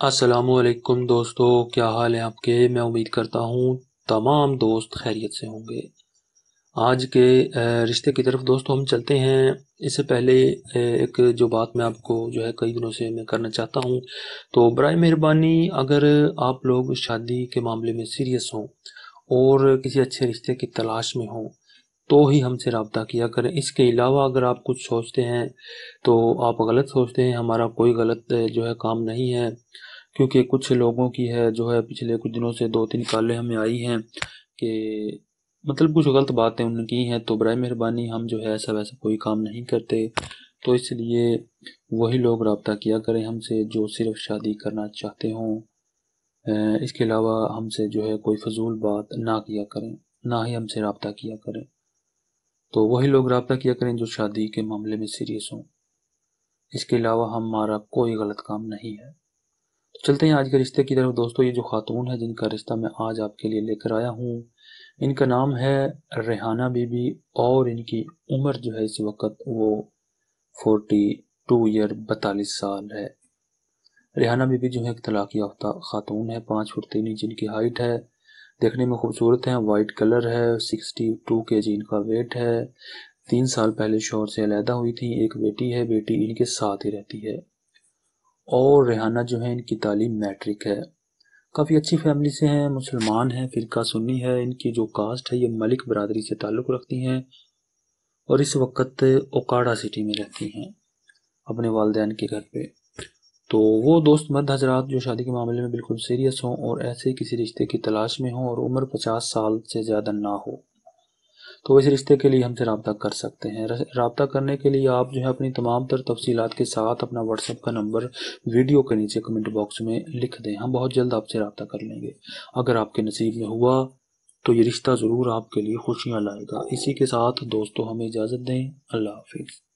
असलकुम दोस्तों, क्या हाल है आपके? मैं उम्मीद करता हूँ तमाम दोस्त खैरियत से होंगे। आज के रिश्ते की तरफ़ दोस्तों हम चलते हैं। इससे पहले एक जो बात मैं आपको जो है कई दिनों से मैं करना चाहता हूँ तो बर मेहरबानी अगर आप लोग शादी के मामले में सीरियस हों और किसी अच्छे रिश्ते की तलाश में हों तो ही हमसे रबता किया करें। इसके अलावा अगर आप कुछ सोचते हैं तो आप गलत सोचते हैं, हमारा कोई गलत जो है काम नहीं है। क्योंकि कुछ लोगों की है, जो है पिछले कुछ दिनों से दो तीन कॉलें हमें आई हैं कि मतलब कुछ गलत बातें उन्होंने की हैं तो बर मेहरबानी हम जो है ऐसा वैसा कोई काम नहीं करते। तो इसलिए वही लोग रबता किया करें हमसे जो सिर्फ़ शादी करना चाहते हों। इसके अलावा हमसे जो है कोई फजूल बात ना किया करें, ना ही हमसे रबता किया करें। तो वही लोग रबता किया करें जो शादी के मामले में सीरियस हों। इसके अलावा हमारा कोई गलत काम नहीं है। तो चलते हैं आज के रिश्ते की तरफ़। दोस्तों, ये जो खातून है, जिनका रिश्ता मैं आज आपके लिए लेकर आया हूँ, इनका नाम है रेहाना बीबी और इनकी उम्र जो है इस वक्त वो फोर्टी टू ईयर बतालीस साल है। रेहाना बीबी जो है एक तलाक याफ्ता खातून है, पाँच फुट तीन इंच इनकी हाइट है। देखने में खूबसूरत है। वाइट कलर है, सिक्सटी टू के जी इनका वेट है। तीन साल पहले शोहर से अलहदा हुई थी। एक बेटी है, बेटी इनके साथ ही रहती है। और रेहाना जो है, इनकी तालीम मैट्रिक है। काफ़ी अच्छी फैमिली से हैं, मुसलमान हैं, फ़िरका सुन्नी है। इनकी जो कास्ट है, ये मलिक बरदरी से ताल्लुक़ रखती हैं और इस वक्त ओकाड़ा सिटी में रहती हैं, अपने वालदेन के घर पे। तो वो दोस्त मर्द हजरात जो शादी के मामले में बिल्कुल सीरियस हों और ऐसे किसी रिश्ते की तलाश में हों और उम्र पचास साल से ज़्यादा ना हो तो इस रिश्ते के लिए हमसे रबता कर सकते हैं। रबता करने के लिए आप जो है अपनी तमाम तर तफसीलात के साथ अपना व्हाट्सएप का नंबर वीडियो के नीचे कमेंट बॉक्स में लिख दें। हम बहुत जल्द आपसे रबता कर लेंगे। अगर आपके नसीब में हुआ तो ये रिश्ता ज़रूर आपके लिए खुशियाँ लाएगा। इसी के साथ दोस्तों हमें इजाज़त दें। अल्लाह हाफिज़।